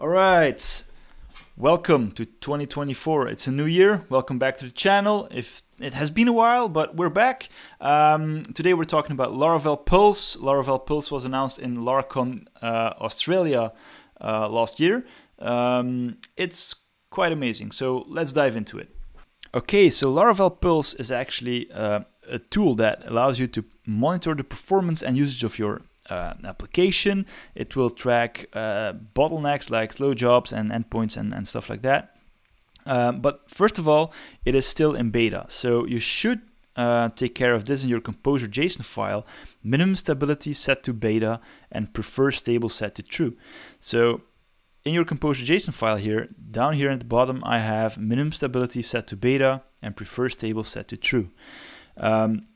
All right. Welcome to 2024. It's a new year. Welcome back to the channel. If it has been a while, but we're back. Um, today we're talking about Laravel Pulse. Laravel Pulse was announced in Laracon uh, Australia uh, last year. Um, it's quite amazing. So let's dive into it. Okay, so Laravel Pulse is actually uh, a tool that allows you to monitor the performance and usage of your uh, application. It will track uh, bottlenecks like slow jobs and endpoints and, and stuff like that. Um, but first of all, it is still in beta, so you should uh, take care of this in your Composer JSON file. Minimum stability set to beta and prefer stable set to true. So in your Composer JSON file here, down here at the bottom, I have minimum stability set to beta and prefer stable set to true. Um,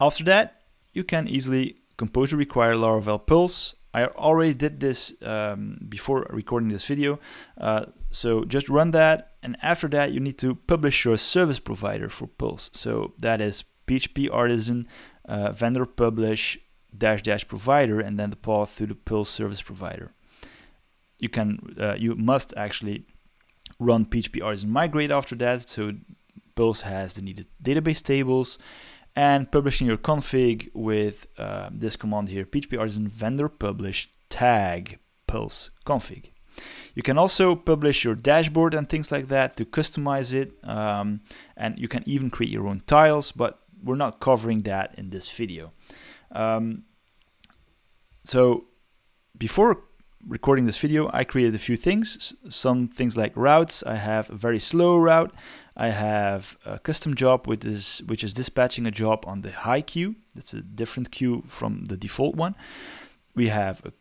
after that, you can easily Composer require Laravel Pulse. I already did this um, before recording this video. Uh, so just run that. And after that, you need to publish your service provider for Pulse. So that is PHP Artisan uh, vendor publish dash dash provider and then the path to the Pulse service provider. You can, uh, you must actually run PHP Artisan migrate after that. So Pulse has the needed database tables and publishing your config with uh, this command here, php artisan vendor publish tag pulse config. You can also publish your dashboard and things like that to customize it. Um, and you can even create your own tiles, but we're not covering that in this video. Um, so before recording this video, I created a few things. Some things like routes. I have a very slow route. I have a custom job which is, which is dispatching a job on the high queue. That's a different queue from the default one. We have a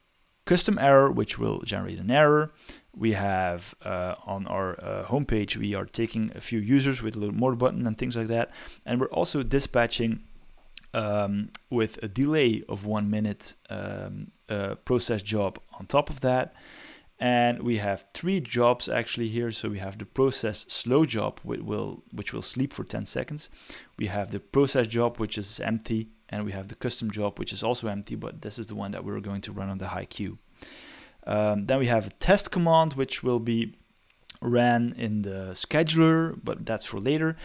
custom error which will generate an error. We have uh, on our uh, homepage, we are taking a few users with a little more button and things like that. And we're also dispatching um, with a delay of one minute um, uh, process job on top of that. And we have three jobs actually here. So we have the process slow job, which will, which will sleep for 10 seconds. We have the process job, which is empty. And we have the custom job, which is also empty, but this is the one that we're going to run on the high queue. Um, then we have a test command, which will be ran in the scheduler, but that's for later.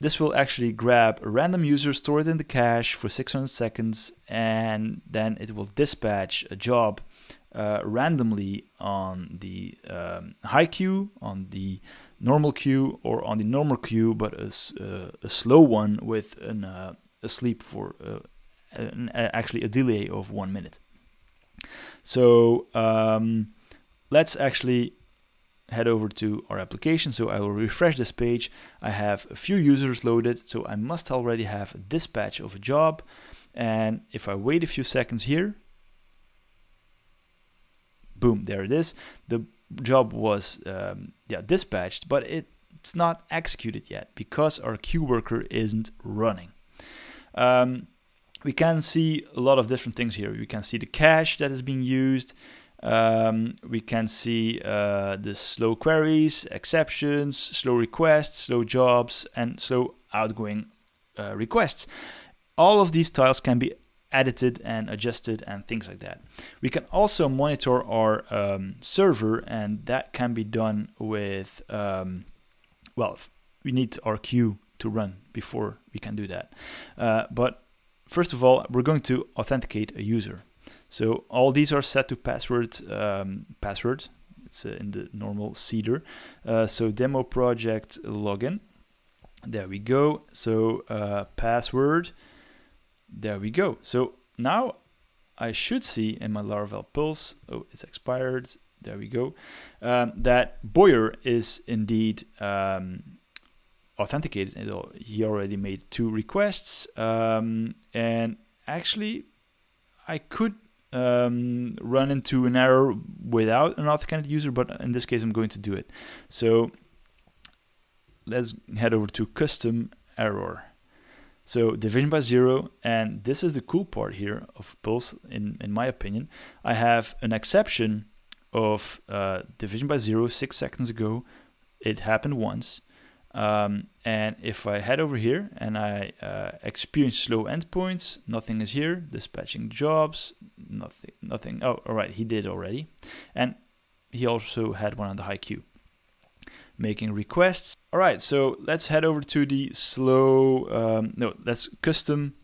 This will actually grab a random user, store it in the cache for 600 seconds, and then it will dispatch a job uh, randomly on the um, high queue, on the normal queue, or on the normal queue, but a, uh, a slow one with an, uh, a sleep for uh, an, actually a delay of one minute. So um, let's actually head over to our application. So I will refresh this page. I have a few users loaded, so I must already have a dispatch of a job. And if I wait a few seconds here, boom, there it is. The job was um, yeah dispatched, but it, it's not executed yet because our queue worker isn't running. Um, we can see a lot of different things here. We can see the cache that is being used. Um, we can see uh, the slow queries, exceptions, slow requests, slow jobs, and slow outgoing uh, requests. All of these tiles can be edited and adjusted and things like that. We can also monitor our um, server, and that can be done with, um, well, we need our queue to run before we can do that. Uh, but first of all, we're going to authenticate a user. So all these are set to password um, password. It's uh, in the normal seeder. Uh, so demo project login. There we go. So uh, password. There we go. So now I should see in my Laravel Pulse. Oh, it's expired. There we go. Um, that Boyer is indeed um, authenticated. He already made two requests. Um, and actually, I could um, run into an error without an authenticated user, but in this case, I'm going to do it. So let's head over to custom error. So division by zero, and this is the cool part here of Pulse, in, in my opinion. I have an exception of uh, division by zero six seconds ago. It happened once. Um, and if I head over here and I uh, experience slow endpoints, nothing is here. Dispatching jobs, nothing, nothing. Oh, all right, he did already. And he also had one on the high queue. Making requests. All right, so let's head over to the slow. Um, no, let's custom.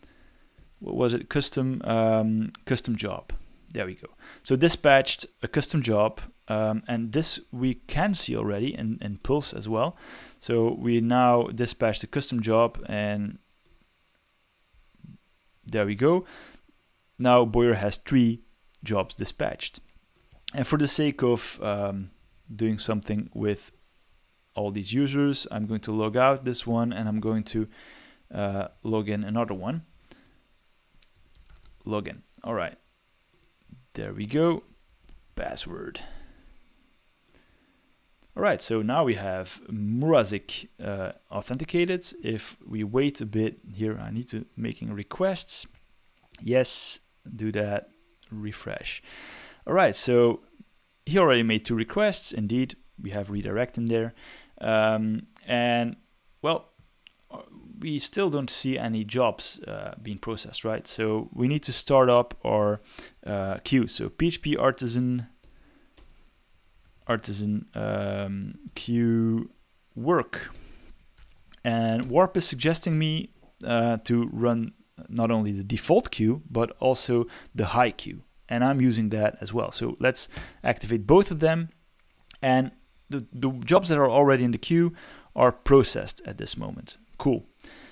What was it? Custom um, custom job. There we go. So dispatched a custom job, um, and this we can see already in, in Pulse as well. So we now dispatched a custom job, and there we go. Now Boyer has three jobs dispatched. And for the sake of um, doing something with all these users, I'm going to log out this one and I'm going to uh, log in another one. Login. All right. There we go. Password. All right, so now we have Murazik uh, authenticated. If we wait a bit here, I need to making requests. Yes, do that, refresh. All right, so he already made two requests. Indeed, we have redirect in there. Um, and well, we still don't see any jobs uh, being processed, right? So we need to start up our uh, queue. So PHP artisan artisan um, queue work. And Warp is suggesting me uh, to run not only the default queue, but also the high queue. And I'm using that as well. So let's activate both of them. And the, the jobs that are already in the queue are processed at this moment. Cool.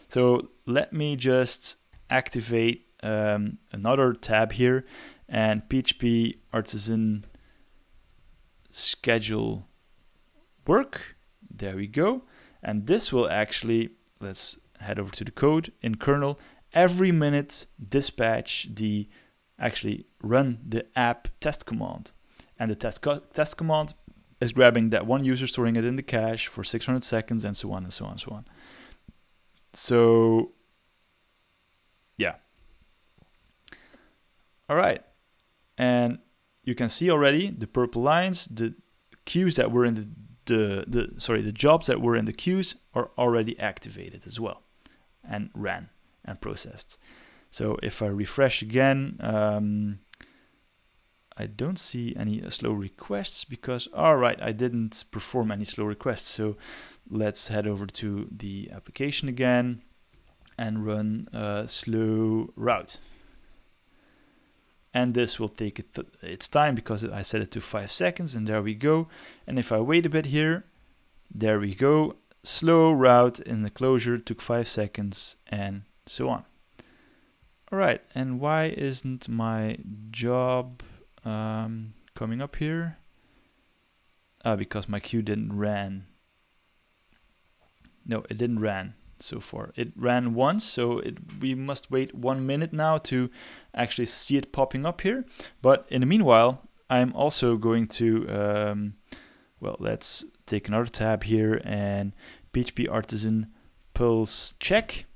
So let me just activate um, another tab here and PHP artisan schedule work. There we go. And this will actually, let's head over to the code in kernel, every minute dispatch the, actually run the app test command. And the test, test command is grabbing that one user, storing it in the cache for 600 seconds, and so on and so on and so on. So, yeah. All right. And you can see already the purple lines, the queues that were in the, the, the sorry, the jobs that were in the queues are already activated as well and ran and processed. So if I refresh again, um, I don't see any slow requests because, all right, I didn't perform any slow requests. So let's head over to the application again and run a slow route. And this will take it its time because I set it to 5 seconds and there we go. And if I wait a bit here there we go. Slow route in the closure took 5 seconds and so on. Alright and why isn't my job um, coming up here uh, because my queue didn't ran no it didn't ran so far. It ran once, so it, we must wait one minute now to actually see it popping up here. But in the meanwhile, I'm also going to, um, well, let's take another tab here and PHP Artisan Pulse check.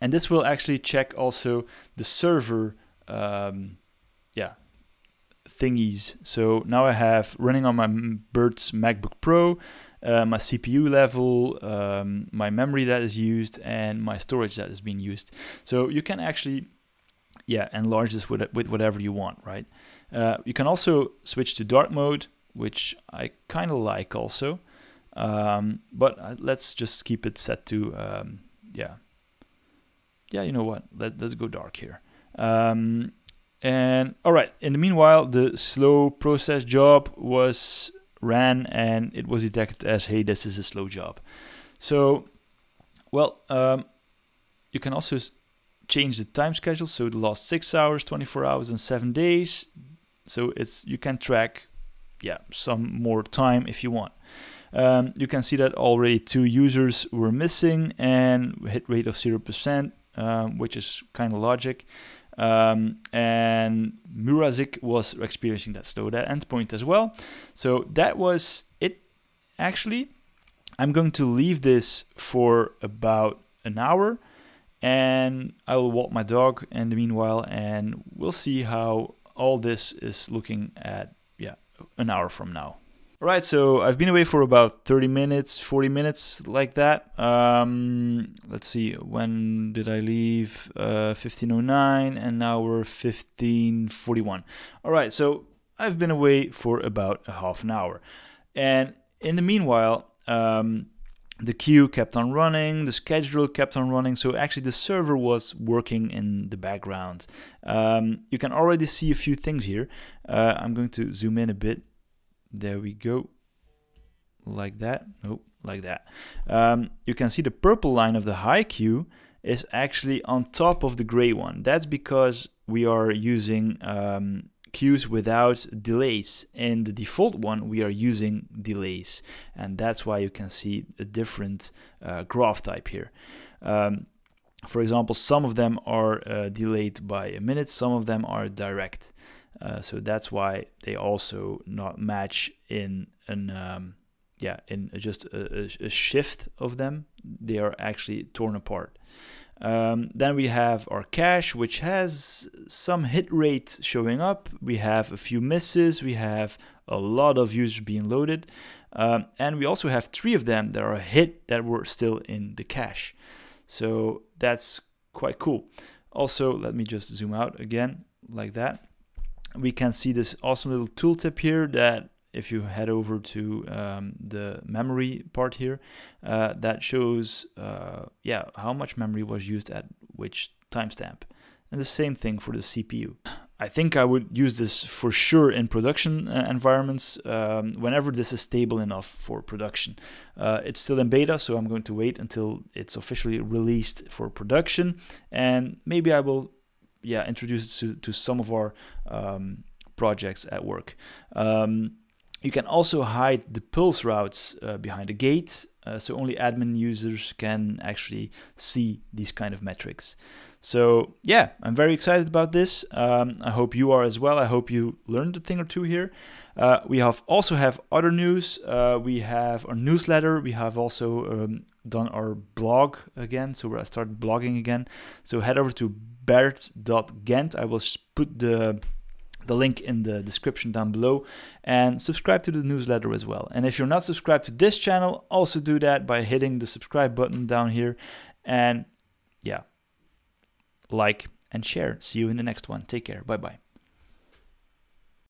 And this will actually check also the server, um, yeah, thingies. So now I have running on my Bert's MacBook Pro uh, my CPU level, um, my memory that is used, and my storage that is being used. So you can actually, yeah, enlarge this with, with whatever you want, right? Uh, you can also switch to dark mode, which I kind of like also. Um, but uh, let's just keep it set to, um, yeah. Yeah, you know what? Let, let's go dark here. Um, and all right, in the meanwhile, the slow process job was ran and it was detected as, hey, this is a slow job. So, well, um, you can also change the time schedule. So the last six hours, 24 hours, and seven days. So it's you can track, yeah, some more time if you want. Um, you can see that already two users were missing and hit rate of 0%, um, which is kind of logic. Um, and Murazik was experiencing that slow that endpoint as well. So that was it. Actually, I'm going to leave this for about an hour and I will walk my dog in the meanwhile and we'll see how all this is looking at yeah an hour from now. All right, so I've been away for about 30 minutes, 40 minutes, like that. Um, let's see, when did I leave? Uh, 1509, and now we're 1541. All right, so I've been away for about a half an hour. And in the meanwhile, um, the queue kept on running, the schedule kept on running, so actually the server was working in the background. Um, you can already see a few things here. Uh, I'm going to zoom in a bit. There we go. Like that. Nope, like that. Um, you can see the purple line of the high queue is actually on top of the gray one. That's because we are using um, queues without delays. In the default one, we are using delays. And that's why you can see a different uh, graph type here. Um, for example, some of them are uh, delayed by a minute, some of them are direct. Uh, so that's why they also not match in an um, yeah in just a, a, shift of them. They are actually torn apart. Um, then we have our cache, which has some hit rate showing up. We have a few misses. We have a lot of users being loaded. Um, and we also have three of them that are hit that were still in the cache. So that's quite cool. Also, let me just zoom out again like that. We can see this awesome little tooltip here that if you head over to um, the memory part here, uh, that shows uh, yeah how much memory was used at which timestamp. And the same thing for the CPU. I think I would use this for sure in production uh, environments um, whenever this is stable enough for production. Uh, it's still in beta, so I'm going to wait until it's officially released for production, and maybe I will, yeah, introduce it to, to some of our um, projects at work. Um, you can also hide the pulse routes uh, behind a gate, uh, so only admin users can actually see these kind of metrics. So yeah, I'm very excited about this. Um, I hope you are as well. I hope you learned a thing or two here. Uh, we have also have other news. Uh, we have our newsletter. We have also um, done our blog again. So I started blogging again. So head over to bert.gent. I will put the the link in the description down below and subscribe to the newsletter as well. And if you're not subscribed to this channel, also do that by hitting the subscribe button down here and yeah, like and share. See you in the next one. Take care. Bye bye.